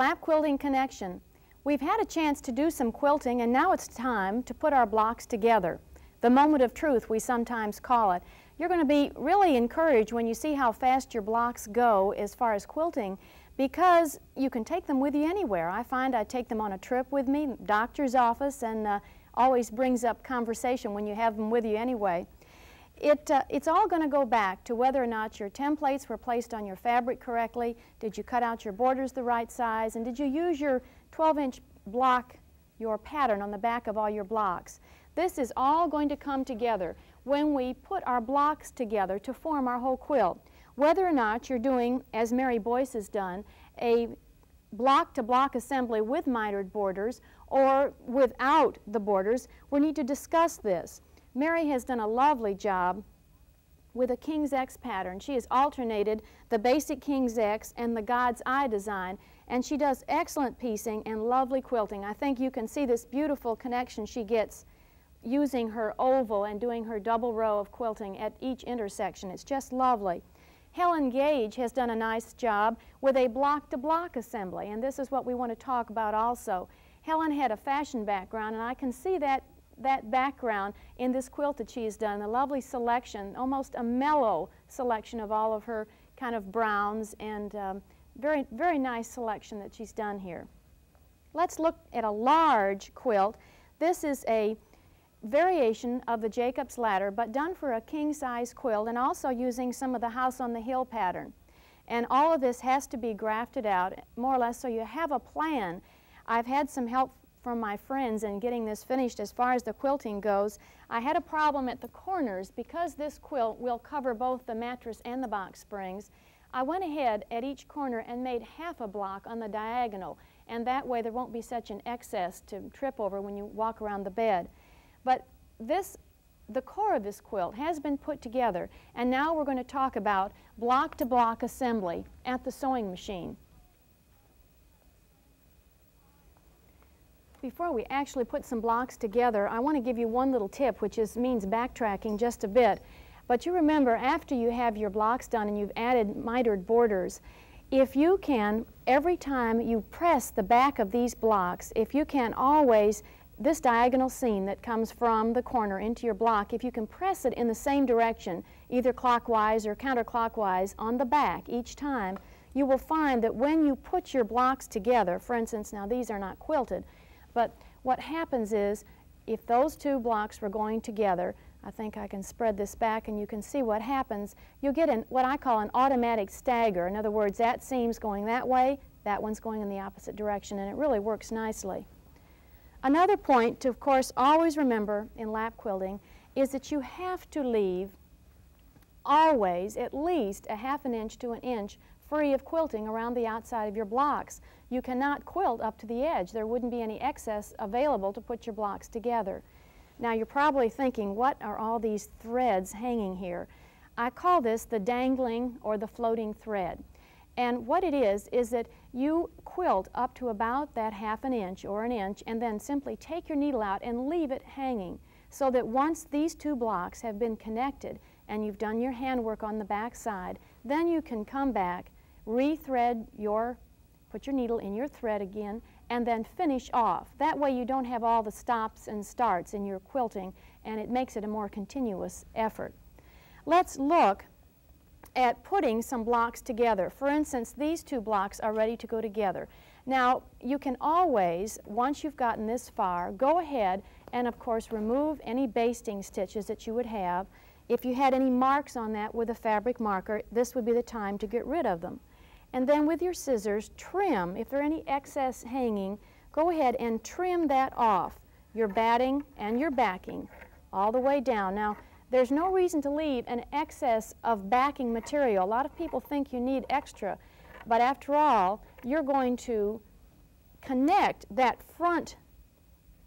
Lap Quilting Connection. We've had a chance to do some quilting and now it's time to put our blocks together. The moment of truth, we sometimes call it. You're going to be really encouraged when you see how fast your blocks go as far as quilting because you can take them with you anywhere. I find I take them on a trip with me, doctor's office, and uh, always brings up conversation when you have them with you anyway. It, uh, it's all going to go back to whether or not your templates were placed on your fabric correctly, did you cut out your borders the right size, and did you use your 12-inch block, your pattern on the back of all your blocks. This is all going to come together when we put our blocks together to form our whole quilt. Whether or not you're doing, as Mary Boyce has done, a block-to-block -block assembly with mitered borders or without the borders, we need to discuss this. Mary has done a lovely job with a King's X pattern. She has alternated the basic King's X and the God's Eye design, and she does excellent piecing and lovely quilting. I think you can see this beautiful connection she gets using her oval and doing her double row of quilting at each intersection. It's just lovely. Helen Gage has done a nice job with a block-to-block -block assembly, and this is what we want to talk about also. Helen had a fashion background, and I can see that that background in this quilt that she's done, a lovely selection, almost a mellow selection of all of her kind of browns and um, very, very nice selection that she's done here. Let's look at a large quilt. This is a variation of the Jacob's Ladder, but done for a king-size quilt and also using some of the House on the Hill pattern. And all of this has to be grafted out, more or less, so you have a plan. I've had some help from my friends in getting this finished as far as the quilting goes. I had a problem at the corners because this quilt will cover both the mattress and the box springs. I went ahead at each corner and made half a block on the diagonal and that way there won't be such an excess to trip over when you walk around the bed. But this the core of this quilt has been put together and now we're going to talk about block to block assembly at the sewing machine. Before we actually put some blocks together, I want to give you one little tip, which is, means backtracking just a bit. But you remember, after you have your blocks done and you've added mitered borders, if you can, every time you press the back of these blocks, if you can always, this diagonal seam that comes from the corner into your block, if you can press it in the same direction, either clockwise or counterclockwise on the back each time, you will find that when you put your blocks together, for instance, now these are not quilted, but what happens is, if those two blocks were going together, I think I can spread this back and you can see what happens. You'll get an, what I call an automatic stagger. In other words, that seam's going that way, that one's going in the opposite direction, and it really works nicely. Another point to, of course, always remember in lap quilting is that you have to leave always at least a half an inch to an inch free of quilting around the outside of your blocks. You cannot quilt up to the edge. There wouldn't be any excess available to put your blocks together. Now you're probably thinking, what are all these threads hanging here? I call this the dangling or the floating thread. And what it is, is that you quilt up to about that half an inch or an inch and then simply take your needle out and leave it hanging so that once these two blocks have been connected and you've done your handwork on the back side, then you can come back rethread your, put your needle in your thread again, and then finish off. That way you don't have all the stops and starts in your quilting, and it makes it a more continuous effort. Let's look at putting some blocks together. For instance, these two blocks are ready to go together. Now, you can always, once you've gotten this far, go ahead and, of course, remove any basting stitches that you would have. If you had any marks on that with a fabric marker, this would be the time to get rid of them. And then with your scissors, trim. If there are any excess hanging, go ahead and trim that off, your batting and your backing, all the way down. Now, there's no reason to leave an excess of backing material. A lot of people think you need extra, but after all, you're going to connect that front,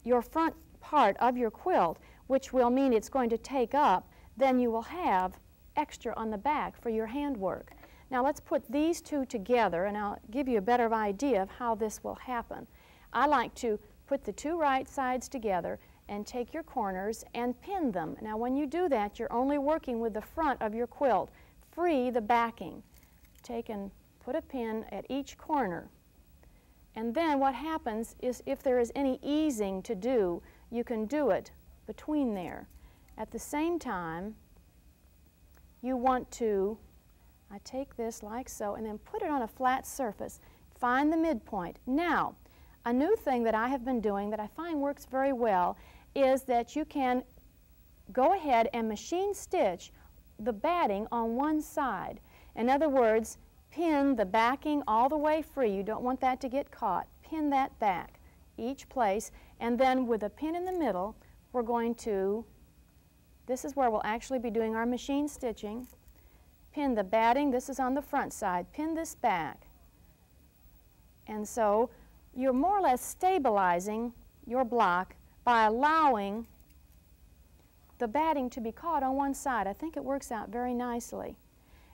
your front part of your quilt, which will mean it's going to take up, then you will have extra on the back for your handwork. Now let's put these two together and I'll give you a better idea of how this will happen. I like to put the two right sides together and take your corners and pin them. Now when you do that, you're only working with the front of your quilt. Free the backing. Take and put a pin at each corner. And then what happens is if there is any easing to do, you can do it between there. At the same time, you want to, I take this like so, and then put it on a flat surface. Find the midpoint. Now, a new thing that I have been doing that I find works very well is that you can go ahead and machine stitch the batting on one side. In other words, pin the backing all the way free. You don't want that to get caught. Pin that back each place and then with a pin in the middle we're going to, this is where we'll actually be doing our machine stitching. Pin the batting, this is on the front side, pin this back. And so you're more or less stabilizing your block by allowing the batting to be caught on one side. I think it works out very nicely.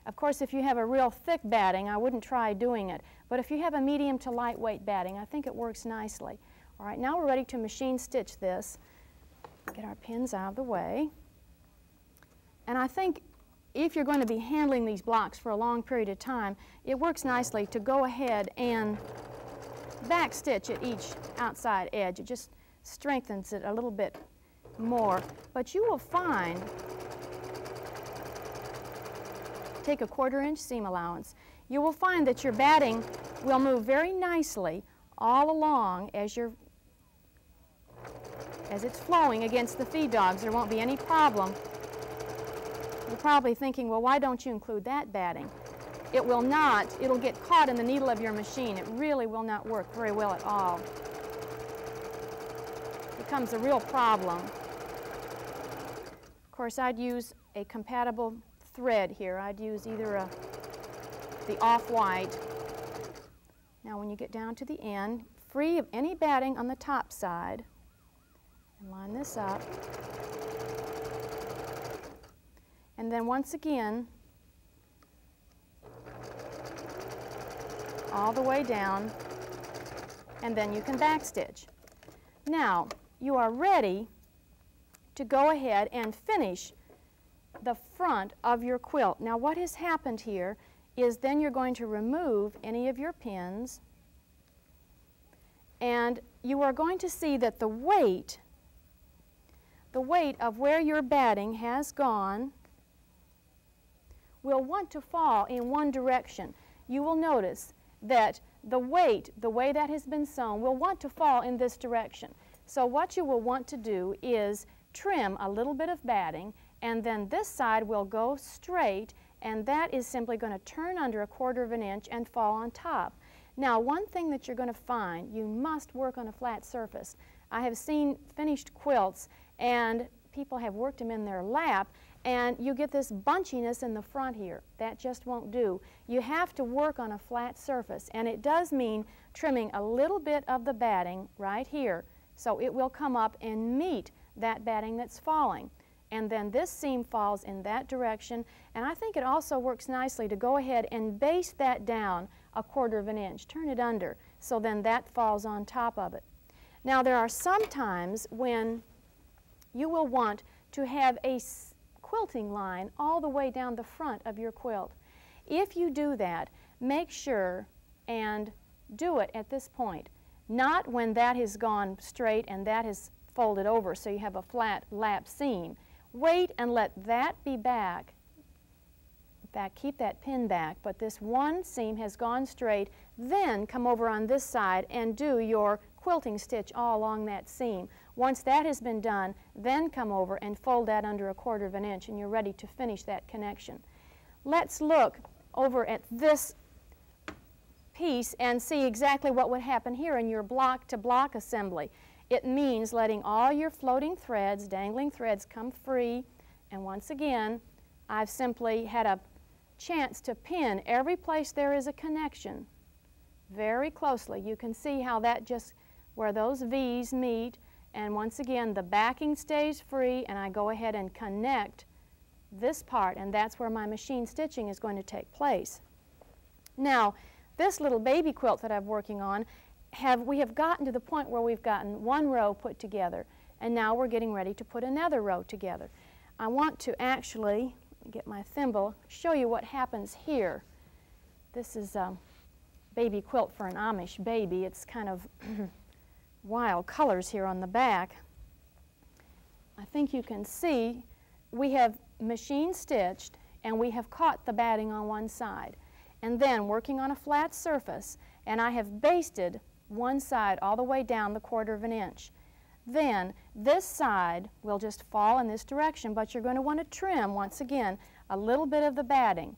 Of course, if you have a real thick batting, I wouldn't try doing it. But if you have a medium to lightweight batting, I think it works nicely. All right, now we're ready to machine stitch this. Get our pins out of the way. And I think if you're going to be handling these blocks for a long period of time, it works nicely to go ahead and back stitch at each outside edge. It just strengthens it a little bit more. But you will find take a quarter inch seam allowance, you will find that your batting will move very nicely all along as you're as it's flowing against the feed dogs. There won't be any problem. You're probably thinking, well, why don't you include that batting? It will not. It'll get caught in the needle of your machine. It really will not work very well at all. It becomes a real problem. Of course, I'd use a compatible thread here. I'd use either a, the off-white. Now when you get down to the end, free of any batting on the top side, and line this up. And then once again, all the way down, and then you can backstitch. Now, you are ready to go ahead and finish the front of your quilt. Now what has happened here is then you're going to remove any of your pins and you are going to see that the weight, the weight of where your batting has gone will want to fall in one direction. You will notice that the weight, the way that has been sewn, will want to fall in this direction. So what you will want to do is trim a little bit of batting and then this side will go straight and that is simply going to turn under a quarter of an inch and fall on top. Now one thing that you're going to find, you must work on a flat surface. I have seen finished quilts and people have worked them in their lap and you get this bunchiness in the front here. That just won't do. You have to work on a flat surface and it does mean trimming a little bit of the batting right here so it will come up and meet that batting that's falling and then this seam falls in that direction and I think it also works nicely to go ahead and baste that down a quarter of an inch, turn it under, so then that falls on top of it. Now there are some times when you will want to have a quilting line all the way down the front of your quilt. If you do that, make sure and do it at this point, not when that has gone straight and that has folded over so you have a flat lap seam. Wait and let that be back. In fact, keep that pin back, but this one seam has gone straight. Then come over on this side and do your quilting stitch all along that seam. Once that has been done, then come over and fold that under a quarter of an inch and you're ready to finish that connection. Let's look over at this piece and see exactly what would happen here in your block to block assembly. It means letting all your floating threads, dangling threads, come free. And once again, I've simply had a chance to pin every place there is a connection very closely. You can see how that just, where those V's meet, and once again, the backing stays free, and I go ahead and connect this part, and that's where my machine stitching is going to take place. Now, this little baby quilt that I'm working on have, we have gotten to the point where we've gotten one row put together and now we're getting ready to put another row together. I want to actually get my thimble, show you what happens here. This is a baby quilt for an Amish baby. It's kind of wild colors here on the back. I think you can see we have machine stitched and we have caught the batting on one side. And then working on a flat surface, and I have basted one side all the way down the quarter of an inch. Then this side will just fall in this direction, but you're going to want to trim, once again, a little bit of the batting,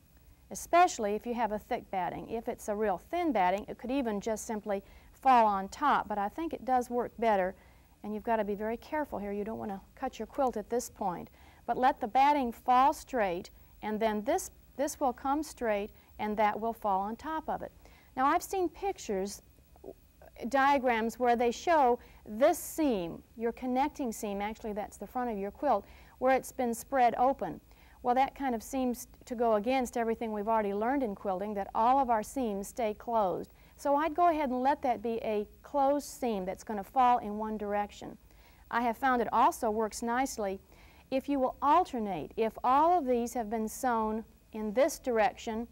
especially if you have a thick batting. If it's a real thin batting, it could even just simply fall on top, but I think it does work better, and you've got to be very careful here. You don't want to cut your quilt at this point. But let the batting fall straight, and then this, this will come straight, and that will fall on top of it. Now, I've seen pictures diagrams where they show this seam, your connecting seam, actually that's the front of your quilt, where it's been spread open. Well, that kind of seems to go against everything we've already learned in quilting, that all of our seams stay closed. So I'd go ahead and let that be a closed seam that's going to fall in one direction. I have found it also works nicely if you will alternate. If all of these have been sewn in this direction,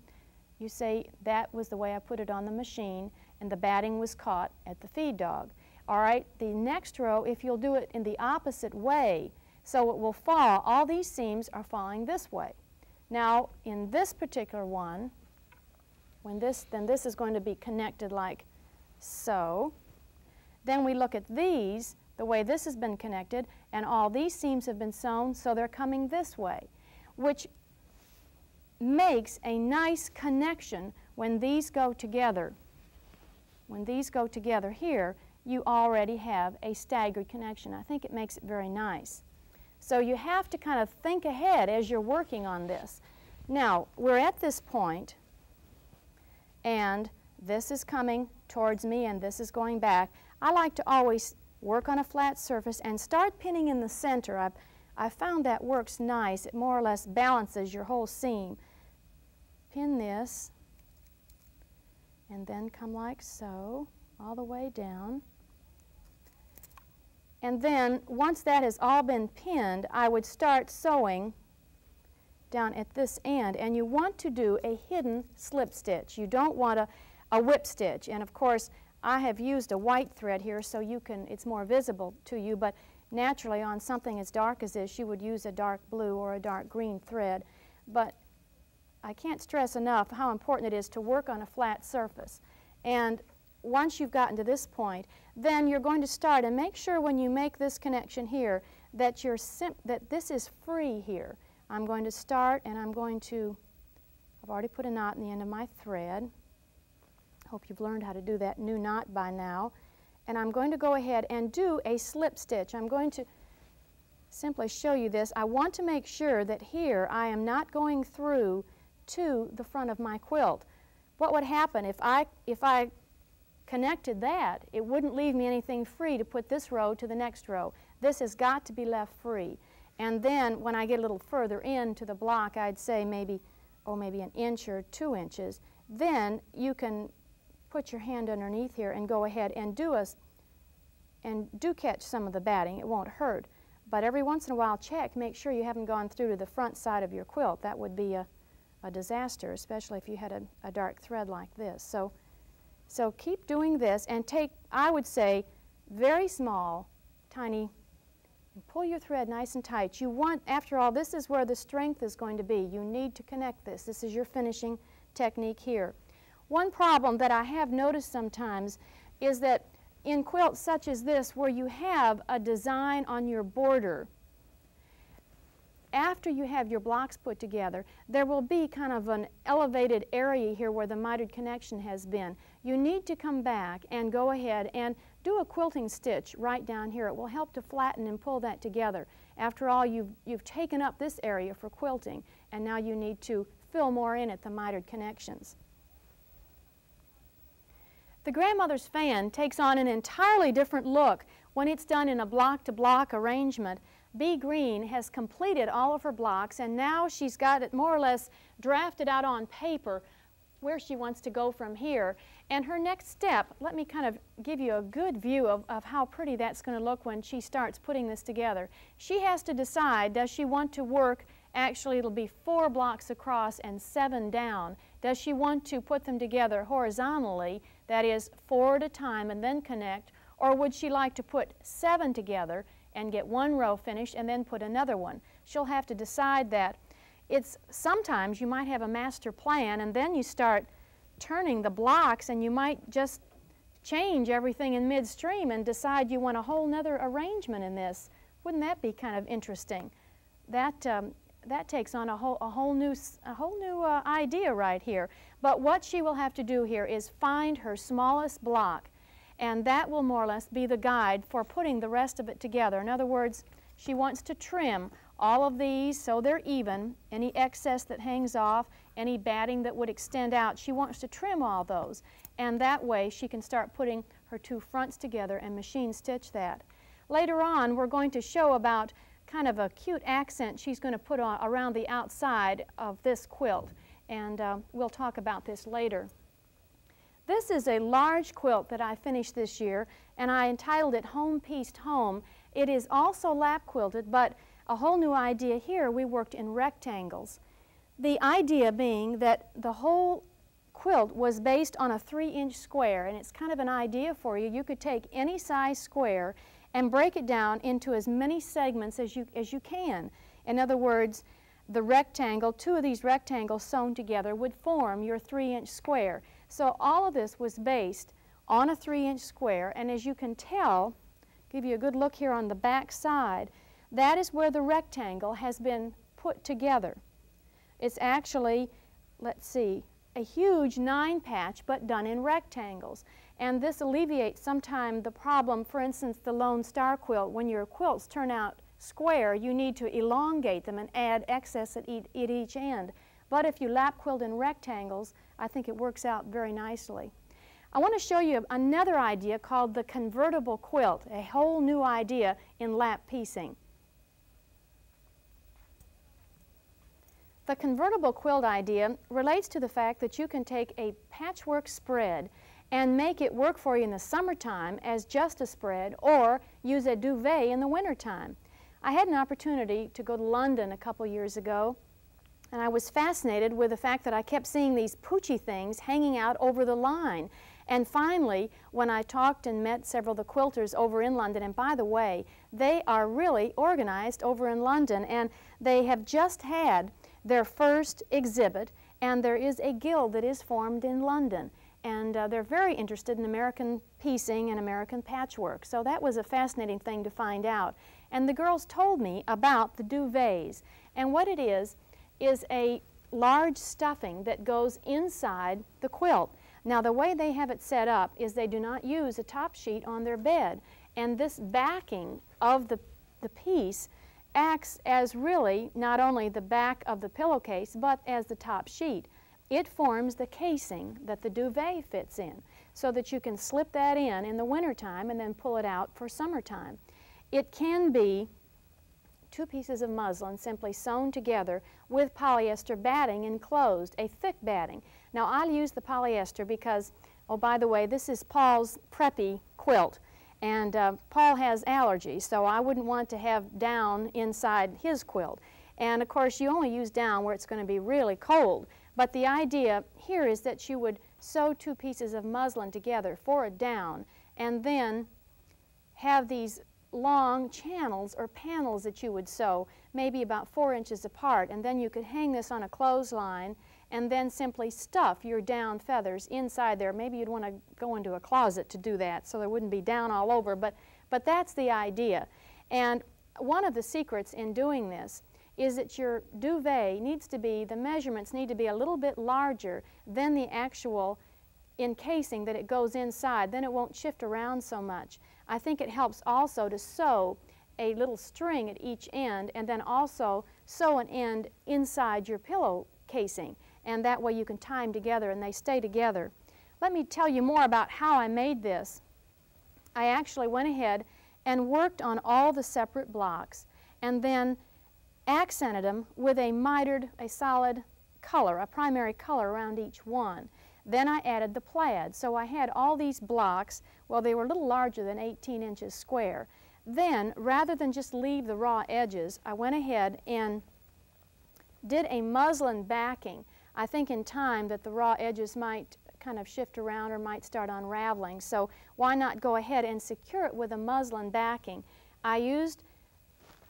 you say that was the way I put it on the machine, and the batting was caught at the feed dog. All right, the next row, if you'll do it in the opposite way, so it will fall, all these seams are falling this way. Now, in this particular one, when this, then this is going to be connected like so. Then we look at these, the way this has been connected, and all these seams have been sewn, so they're coming this way, which makes a nice connection when these go together when these go together here, you already have a staggered connection. I think it makes it very nice. So you have to kind of think ahead as you're working on this. Now, we're at this point, and this is coming towards me and this is going back. I like to always work on a flat surface and start pinning in the center. I've, I found that works nice. It more or less balances your whole seam. Pin this and then come like so, all the way down. And then, once that has all been pinned, I would start sewing down at this end. And you want to do a hidden slip stitch. You don't want a, a whip stitch. And of course, I have used a white thread here so you can, it's more visible to you, but naturally on something as dark as this, you would use a dark blue or a dark green thread. But I can't stress enough how important it is to work on a flat surface. And once you've gotten to this point, then you're going to start and make sure when you make this connection here that, you're that this is free here. I'm going to start and I'm going to, I've already put a knot in the end of my thread. Hope you've learned how to do that new knot by now. And I'm going to go ahead and do a slip stitch. I'm going to simply show you this. I want to make sure that here I am not going through to the front of my quilt. What would happen if I, if I connected that? It wouldn't leave me anything free to put this row to the next row. This has got to be left free. And then when I get a little further into the block, I'd say maybe, oh, maybe an inch or two inches, then you can put your hand underneath here and go ahead and do a, and do catch some of the batting. It won't hurt. But every once in a while, check, make sure you haven't gone through to the front side of your quilt. That would be a, a disaster, especially if you had a, a dark thread like this. So, so keep doing this and take, I would say, very small, tiny, pull your thread nice and tight. You want, after all, this is where the strength is going to be. You need to connect this. This is your finishing technique here. One problem that I have noticed sometimes is that in quilts such as this, where you have a design on your border, after you have your blocks put together, there will be kind of an elevated area here where the mitered connection has been. You need to come back and go ahead and do a quilting stitch right down here. It will help to flatten and pull that together. After all, you've, you've taken up this area for quilting, and now you need to fill more in at the mitered connections. The grandmother's fan takes on an entirely different look when it's done in a block-to-block -block arrangement B. Green has completed all of her blocks and now she's got it more or less drafted out on paper where she wants to go from here. And her next step, let me kind of give you a good view of, of how pretty that's going to look when she starts putting this together. She has to decide, does she want to work Actually, it'll be four blocks across and seven down. Does she want to put them together horizontally, that is, four at a time and then connect, or would she like to put seven together and get one row finished and then put another one? She'll have to decide that. It's sometimes you might have a master plan and then you start turning the blocks and you might just change everything in midstream and decide you want a whole nother arrangement in this. Wouldn't that be kind of interesting? That, um, that takes on a whole, a whole new, a whole new uh, idea right here. But what she will have to do here is find her smallest block, and that will more or less be the guide for putting the rest of it together. In other words, she wants to trim all of these so they're even, any excess that hangs off, any batting that would extend out, she wants to trim all those. And that way she can start putting her two fronts together and machine stitch that. Later on, we're going to show about kind of a cute accent she's going to put on around the outside of this quilt. And uh, we'll talk about this later. This is a large quilt that I finished this year, and I entitled it Home Pieced Home. It is also lap quilted, but a whole new idea here, we worked in rectangles. The idea being that the whole quilt was based on a three-inch square, and it's kind of an idea for you. You could take any size square and break it down into as many segments as you, as you can. In other words, the rectangle, two of these rectangles sewn together would form your three-inch square. So all of this was based on a three-inch square, and as you can tell, give you a good look here on the back side, that is where the rectangle has been put together. It's actually, let's see, a huge nine patch, but done in rectangles. And this alleviates sometimes the problem, for instance, the Lone Star quilt. When your quilts turn out square, you need to elongate them and add excess at, e at each end. But if you lap quilt in rectangles, I think it works out very nicely. I want to show you another idea called the convertible quilt, a whole new idea in lap piecing. The convertible quilt idea relates to the fact that you can take a patchwork spread and make it work for you in the summertime as just a spread or use a duvet in the wintertime. I had an opportunity to go to London a couple years ago and I was fascinated with the fact that I kept seeing these poochy things hanging out over the line. And finally, when I talked and met several of the quilters over in London, and by the way, they are really organized over in London, and they have just had their first exhibit, and there is a guild that is formed in London and uh, they're very interested in American piecing and American patchwork. So that was a fascinating thing to find out. And the girls told me about the duvets. And what it is, is a large stuffing that goes inside the quilt. Now the way they have it set up is they do not use a top sheet on their bed. And this backing of the, the piece acts as really not only the back of the pillowcase, but as the top sheet it forms the casing that the duvet fits in so that you can slip that in in the wintertime and then pull it out for summertime. It can be two pieces of muslin simply sewn together with polyester batting enclosed, a thick batting. Now I'll use the polyester because, oh by the way, this is Paul's preppy quilt and uh, Paul has allergies so I wouldn't want to have down inside his quilt. And of course you only use down where it's going to be really cold. But the idea here is that you would sew two pieces of muslin together for a down and then have these long channels or panels that you would sew, maybe about four inches apart, and then you could hang this on a clothesline and then simply stuff your down feathers inside there. Maybe you'd want to go into a closet to do that so there wouldn't be down all over, but, but that's the idea. And one of the secrets in doing this is that your duvet needs to be, the measurements need to be a little bit larger than the actual encasing that it goes inside. Then it won't shift around so much. I think it helps also to sew a little string at each end and then also sew an end inside your pillow casing. And that way you can tie them together and they stay together. Let me tell you more about how I made this. I actually went ahead and worked on all the separate blocks and then accented them with a mitered, a solid color, a primary color around each one. Then I added the plaid. So I had all these blocks, well they were a little larger than 18 inches square. Then, rather than just leave the raw edges, I went ahead and did a muslin backing, I think in time that the raw edges might kind of shift around or might start unraveling. So why not go ahead and secure it with a muslin backing? I used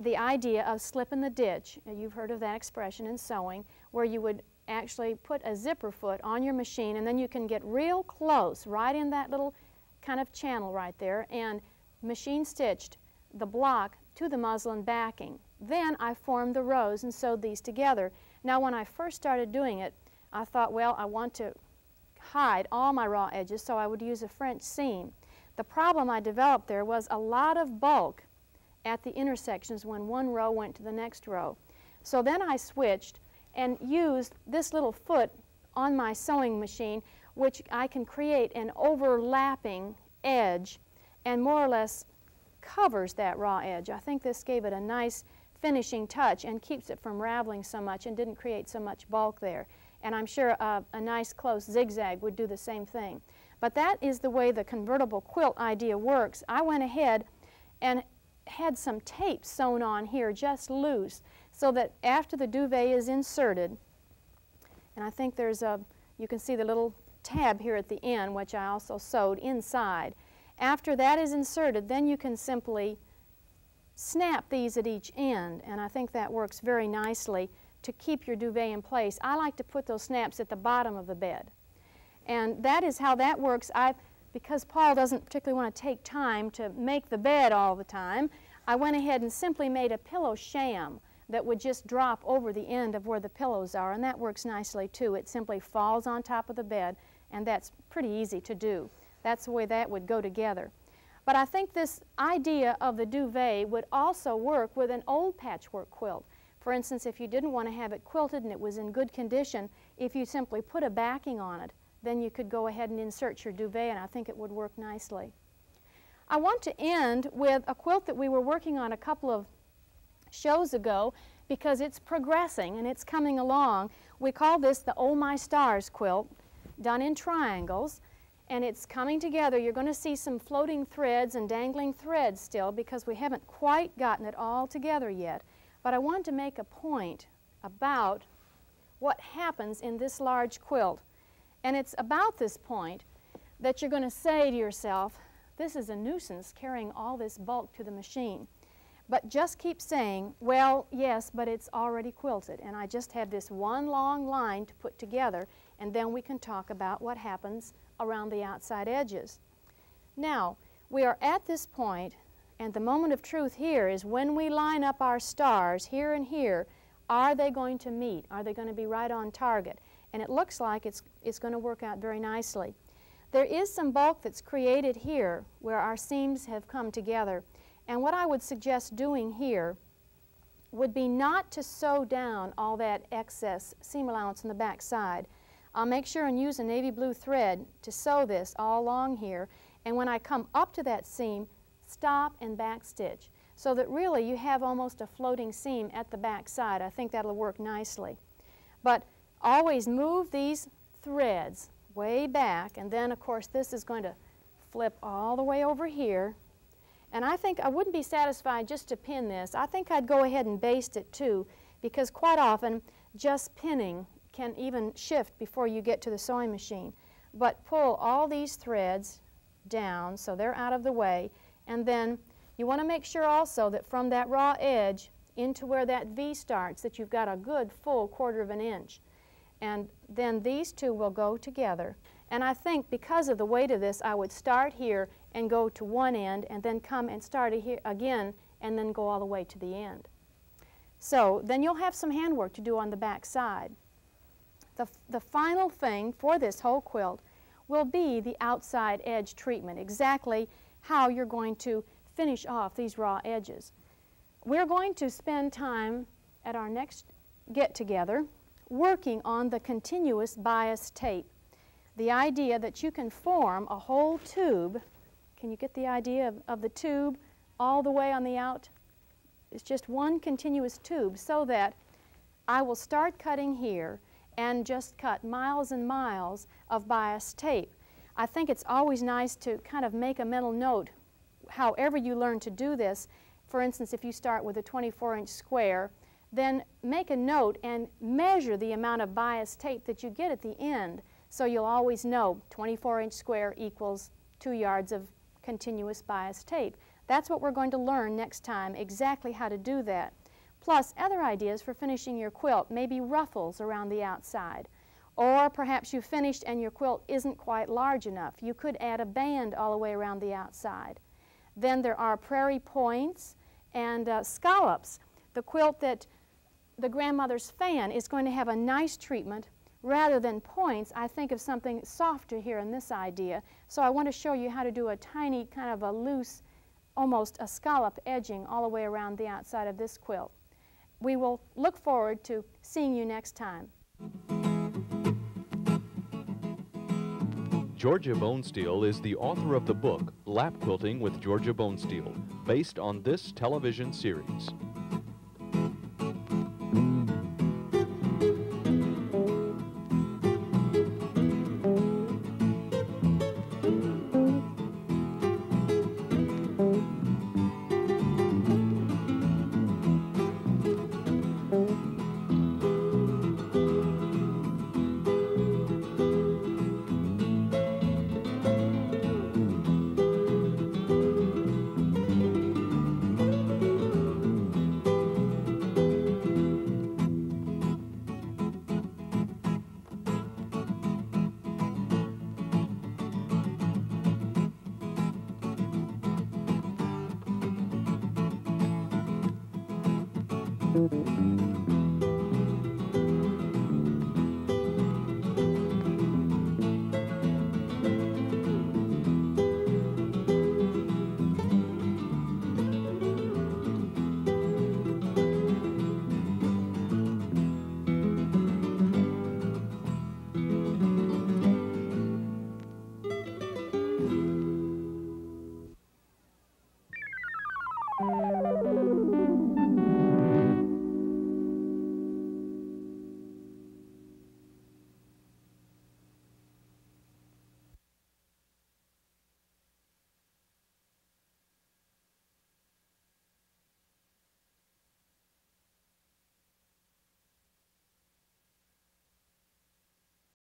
the idea of slip in the ditch. You've heard of that expression in sewing, where you would actually put a zipper foot on your machine and then you can get real close right in that little kind of channel right there and machine stitched the block to the muslin backing. Then I formed the rows and sewed these together. Now when I first started doing it, I thought, well, I want to hide all my raw edges, so I would use a French seam. The problem I developed there was a lot of bulk at the intersections when one row went to the next row. So then I switched and used this little foot on my sewing machine which I can create an overlapping edge and more or less covers that raw edge. I think this gave it a nice finishing touch and keeps it from raveling so much and didn't create so much bulk there. And I'm sure a, a nice close zigzag would do the same thing. But that is the way the convertible quilt idea works. I went ahead and had some tape sewn on here just loose so that after the duvet is inserted, and I think there's a, you can see the little tab here at the end, which I also sewed inside. After that is inserted, then you can simply snap these at each end, and I think that works very nicely to keep your duvet in place. I like to put those snaps at the bottom of the bed. And that is how that works. I, because Paul doesn't particularly want to take time to make the bed all the time, I went ahead and simply made a pillow sham that would just drop over the end of where the pillows are, and that works nicely too. It simply falls on top of the bed, and that's pretty easy to do. That's the way that would go together. But I think this idea of the duvet would also work with an old patchwork quilt. For instance, if you didn't want to have it quilted and it was in good condition, if you simply put a backing on it, then you could go ahead and insert your duvet, and I think it would work nicely. I want to end with a quilt that we were working on a couple of shows ago because it's progressing and it's coming along. We call this the Oh My Stars quilt, done in triangles, and it's coming together. You're going to see some floating threads and dangling threads still because we haven't quite gotten it all together yet. But I want to make a point about what happens in this large quilt. And it's about this point that you're going to say to yourself, this is a nuisance carrying all this bulk to the machine. But just keep saying, well, yes, but it's already quilted. And I just have this one long line to put together, and then we can talk about what happens around the outside edges. Now, we are at this point, and the moment of truth here is when we line up our stars here and here, are they going to meet? Are they going to be right on target? And it looks like it's, it's going to work out very nicely. There is some bulk that's created here where our seams have come together. And what I would suggest doing here would be not to sew down all that excess seam allowance on the back side. I'll make sure and use a navy blue thread to sew this all along here. And when I come up to that seam, stop and back stitch. So that really you have almost a floating seam at the back side. I think that'll work nicely. But always move these threads way back and then of course this is going to flip all the way over here and I think I wouldn't be satisfied just to pin this. I think I'd go ahead and baste it too because quite often just pinning can even shift before you get to the sewing machine. But pull all these threads down so they're out of the way and then you want to make sure also that from that raw edge into where that V starts that you've got a good full quarter of an inch. And then these two will go together. And I think because of the weight of this, I would start here and go to one end and then come and start here again and then go all the way to the end. So then you'll have some handwork to do on the back side. The, the final thing for this whole quilt will be the outside edge treatment, exactly how you're going to finish off these raw edges. We're going to spend time at our next get-together working on the continuous bias tape the idea that you can form a whole tube. Can you get the idea of, of the tube all the way on the out? It's just one continuous tube so that I will start cutting here and just cut miles and miles of bias tape. I think it's always nice to kind of make a mental note however you learn to do this. For instance, if you start with a 24 inch square, then make a note and measure the amount of bias tape that you get at the end so you'll always know 24 inch square equals two yards of continuous bias tape. That's what we're going to learn next time, exactly how to do that. Plus, other ideas for finishing your quilt, maybe ruffles around the outside. Or perhaps you finished and your quilt isn't quite large enough. You could add a band all the way around the outside. Then there are prairie points and uh, scallops. The quilt that the grandmother's fan is going to have a nice treatment. Rather than points, I think of something softer here in this idea. So I want to show you how to do a tiny kind of a loose, almost a scallop edging all the way around the outside of this quilt. We will look forward to seeing you next time. Georgia Bonesteel is the author of the book Lap Quilting with Georgia Bonesteel, based on this television series.